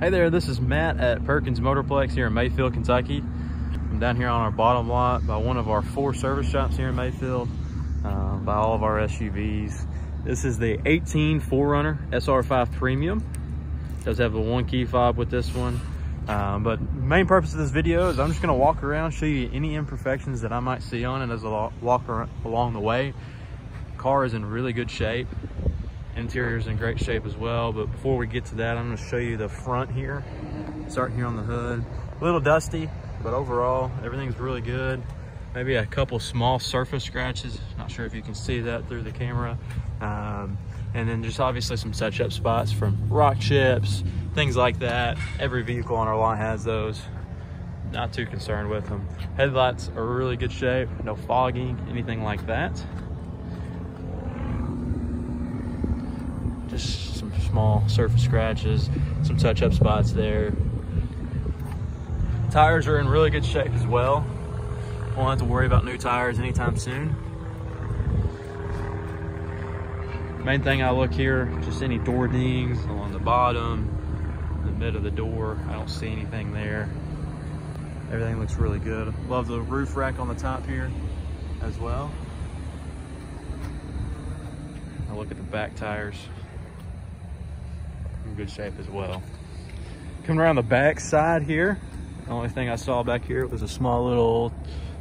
Hey there, this is Matt at Perkins Motorplex here in Mayfield, Kentucky. I'm down here on our bottom lot by one of our four service shops here in Mayfield, uh, by all of our SUVs. This is the 18 4Runner SR5 Premium. Does have a one key fob with this one. Um, but main purpose of this video is I'm just gonna walk around, show you any imperfections that I might see on it as I walk along the way. Car is in really good shape. Interior is in great shape as well. But before we get to that, I'm gonna show you the front here. Starting here on the hood. A little dusty, but overall, everything's really good. Maybe a couple small surface scratches. Not sure if you can see that through the camera. Um, and then just obviously some touch-up spots from rock chips, things like that. Every vehicle on our lot has those. Not too concerned with them. Headlights are really good shape, no fogging, anything like that. Just some small surface scratches, some touch-up spots there. Tires are in really good shape as well. Won't have to worry about new tires anytime soon. Main thing I look here, just any door dings along the bottom, the mid of the door. I don't see anything there. Everything looks really good. Love the roof rack on the top here as well. I look at the back tires. Good shape as well. Coming around the back side here, the only thing I saw back here was a small little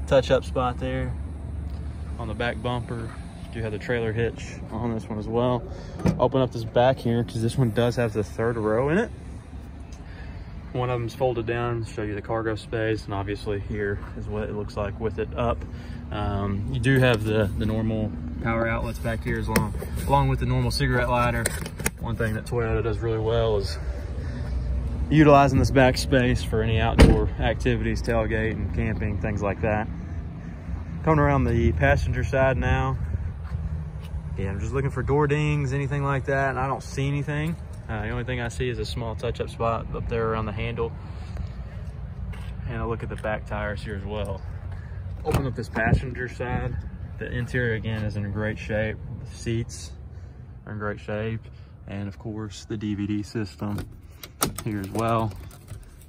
touch-up spot there on the back bumper do have the trailer hitch on this one as well. Open up this back here because this one does have the third row in it. One of them's folded down, show you the cargo space, and obviously here is what it looks like with it up. Um, you do have the, the normal power outlets back here as long, along with the normal cigarette lighter. One thing that Toyota does really well is utilizing this back space for any outdoor activities, tailgating, camping, things like that. Coming around the passenger side now, yeah, I'm just looking for door dings, anything like that, and I don't see anything. Uh, the only thing I see is a small touch-up spot up there around the handle. And I look at the back tires here as well. Open up this passenger side. The interior, again, is in great shape. The seats are in great shape. And of course, the DVD system here as well.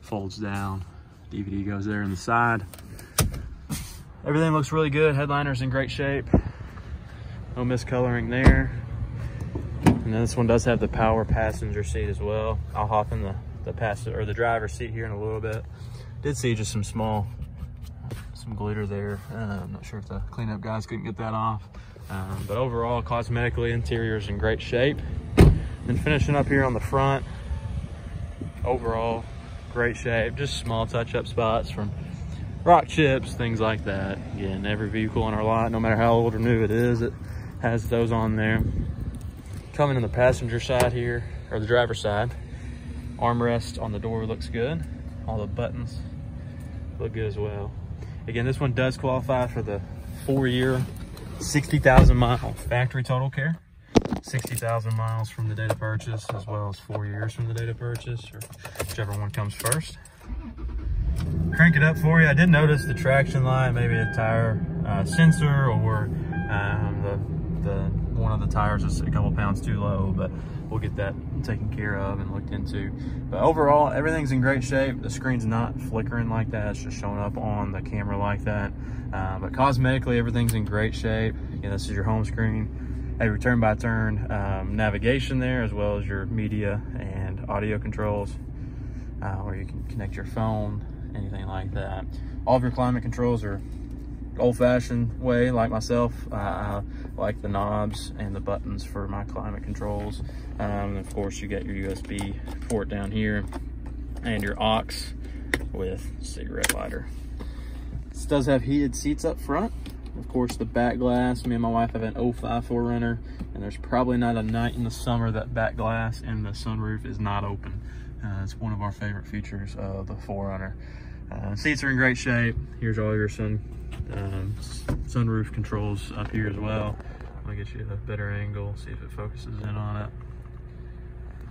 Folds down. DVD goes there in the side. Everything looks really good. Headliner's in great shape. No miscoloring there. And then this one does have the power passenger seat as well. I'll hop in the, the passenger or the driver's seat here in a little bit. Did see just some small, some glitter there. Uh, I'm not sure if the cleanup guys couldn't get that off. Um, but overall, cosmetically, interior is in great shape. Then finishing up here on the front, overall, great shape. Just small touch-up spots from rock chips, things like that. Again, every vehicle on our lot, no matter how old or new it is, it has those on there. Coming in the passenger side here, or the driver's side, armrest on the door looks good. All the buttons look good as well. Again, this one does qualify for the four year, 60,000 mile factory total care. 60,000 miles from the date of purchase, as well as four years from the date of purchase, or whichever one comes first. Crank it up for you. I did notice the traction light, maybe a tire uh, sensor or um, the the one of the tires is a couple pounds too low, but we'll get that taken care of and looked into. But overall, everything's in great shape. The screen's not flickering like that. It's just showing up on the camera like that. Uh, but cosmetically, everything's in great shape. This is your home screen. A return by turn um, navigation there, as well as your media and audio controls, uh, where you can connect your phone, anything like that. All of your climate controls are old-fashioned way like myself. Uh, I like the knobs and the buttons for my climate controls. Um, of course you got your USB port down here and your aux with cigarette lighter. This does have heated seats up front of course the back glass me and my wife have an 05 4Runner and there's probably not a night in the summer that back glass and the sunroof is not open uh, it's one of our favorite features of the 4Runner uh, seats are in great shape. Here's all your sun um, sunroof controls up here as well. I'll get you a better angle, see if it focuses in on it.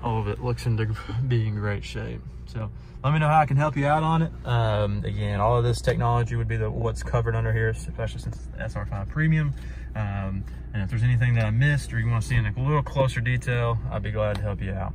All of it looks into being great shape. So let me know how I can help you out on it. Um, again, all of this technology would be the what's covered under here, especially since it's SR5 Premium. Um, and if there's anything that I missed or you want to see in a little closer detail, I'd be glad to help you out.